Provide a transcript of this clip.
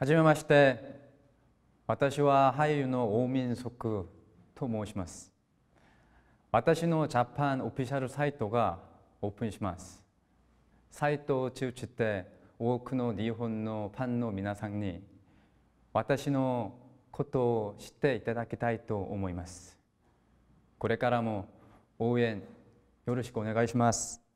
はじめまして私は俳優の大民族と申します。私のジャパンオフィシャルサイトがオープンします。サイトを通じて多くの日本のファンの皆さんに私のことを知っていただきたいと思います。これからも応援よろしくお願いします。